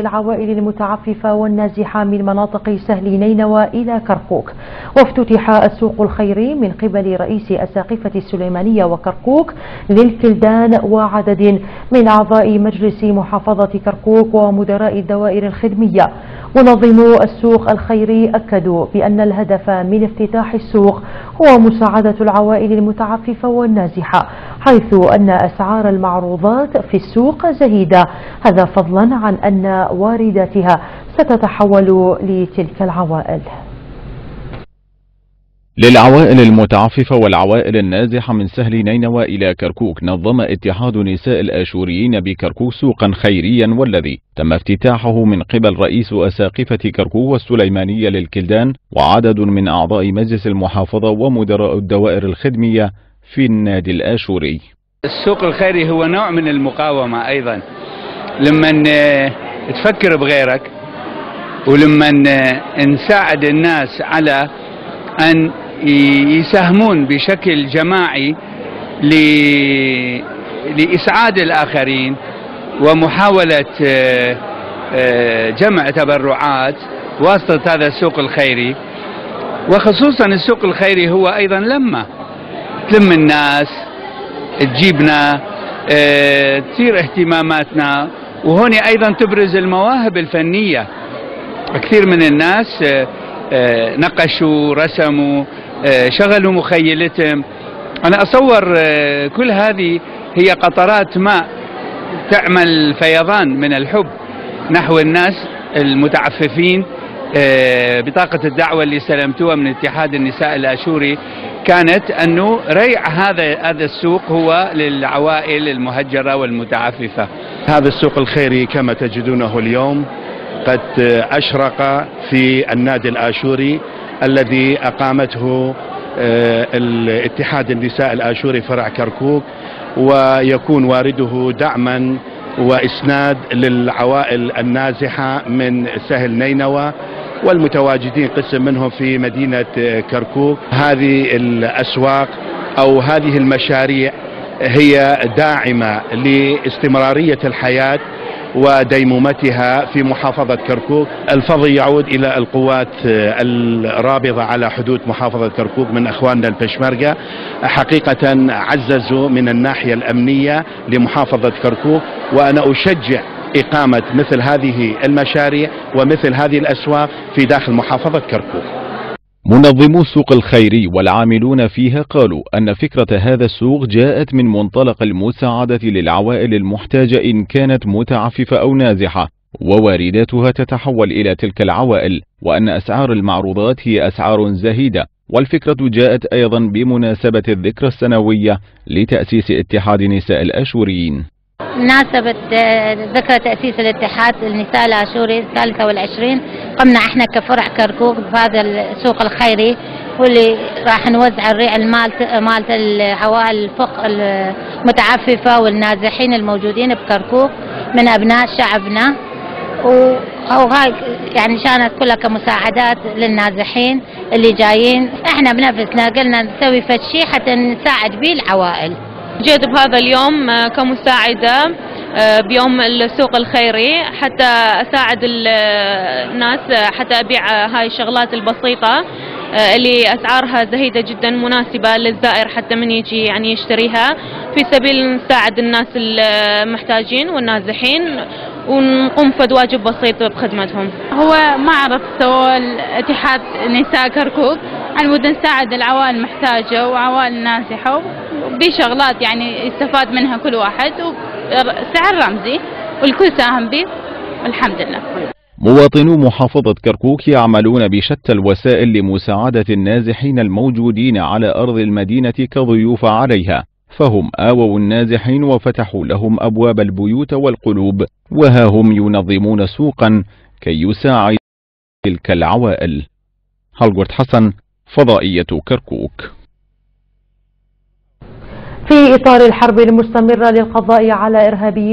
العوائل المتعففة والنازحة من مناطق سهل نينوى إلى كركوك. وافتتح السوق الخيري من قبل رئيس أساقفة السليمانية وكركوك للكلدان وعدد من أعضاء مجلس محافظة كركوك ومدراء الدوائر الخدمية. منظمو السوق الخيري أكدوا بأن الهدف من افتتاح السوق هو مساعدة العوائل المتعففة والنازحة. حيث أن أسعار المعروضات في السوق زهيدة. هذا فضلا عن أن وارداتها ستتحول لتلك العوائل. للعوائل المتعففة والعوائل النازحة من سهل نينوى إلى كركوك نظم اتحاد نساء الآشوريين بكركوك سوقا خيريا والذي تم افتتاحه من قبل رئيس أساقفة كركوك والسليمانية للكلدان وعدد من أعضاء مجلس المحافظة ومدراء الدوائر الخدمية في النادي الآشوري. السوق الخيري هو نوع من المقاومة أيضا. لما تفكر بغيرك ولما نساعد الناس على أن يساهمون بشكل جماعي لإسعاد الآخرين ومحاولة جمع تبرعات واسطة هذا السوق الخيري. وخصوصا السوق الخيري هو أيضا لما تلم الناس تجيبنا تصير اهتماماتنا. وهون أيضا تبرز المواهب الفنية. كثير من الناس نقشوا رسموا شغلوا مخيلتهم. أنا أصور كل هذه هي قطرات ماء تعمل فيضان من الحب نحو الناس المتعففين بطاقة الدعوة اللي استلمتوها من اتحاد النساء الآشوري. كانت أنه ريع هذا هذا السوق هو للعوائل المهجرة والمتعففة. هذا السوق الخيري كما تجدونه اليوم قد أشرق في النادي الآشوري الذي أقامته الاتحاد النساء الآشوري فرع كركوك ويكون وارده دعما وإسناد للعوائل النازحة من سهل نينوى والمتواجدين قسم منهم في مدينة كركوك. هذه الأسواق أو هذه المشاريع هي داعمة لاستمرارية الحياة وديمومتها في محافظة كركوك. الفضل يعود إلى القوات الرابضة على حدود محافظة كركوك من أخواننا البشمركة. حقيقة عززوا من الناحية الأمنية لمحافظة كركوك وأنا أشجع إقامة مثل هذه المشاريع ومثل هذه الأسواق في داخل محافظة كركوك. منظمو السوق الخيري والعاملون فيها قالوا أن فكرة هذا السوق جاءت من منطلق المساعدة للعوائل المحتاجة إن كانت متعففة أو نازحة ووارداتها تتحول إلى تلك العوائل وأن أسعار المعروضات هي أسعار زهيدة. والفكرة جاءت أيضا بمناسبة الذكرى السنوية لتأسيس اتحاد نساء الأشوريين. مناسبة ذكرى تأسيس الاتحاد النساء الآشوري الثالثة والعشرين. قمنا إحنا كفرع كركوك بهذا السوق الخيري واللي راح نوزع الريع المال مالت العوائل الفق المتعففة والنازحين الموجودين بكركوك من أبناء شعبنا. وهاي يعني كانت كلها كمساعدات للنازحين اللي جايين. إحنا بنفسنا قلنا نسوي فد حتى نساعد به العوائل. جيت بهذا اليوم كمساعدة بيوم السوق الخيري حتى أساعد الناس حتى أبيع هاي الشغلات البسيطة اللي أسعارها زهيدة جدا مناسبة للزائر حتى من يجي يعني يشتريها. في سبيل نساعد الناس المحتاجين والنازحين ونقوم فد واجب بسيط بخدمتهم. هو معرض سوى اتحاد نساء كركوك. عن ود نساعد العوائل المحتاجة وعوائل نازحة بشغلات يعني يستفاد منها كل واحد وسعر رمزي والكل ساهم به والحمد لله. مواطنو محافظة كركوك يعملون بشتى الوسائل لمساعدة النازحين الموجودين على أرض المدينة كضيوف عليها فهم آووا النازحين وفتحوا لهم أبواب البيوت والقلوب وها هم ينظمون سوقا كي يساعد تلك العوائل. هلغورت حسن فضائية كركوك. في إطار الحرب المستمرة للقضاء على إرهابيين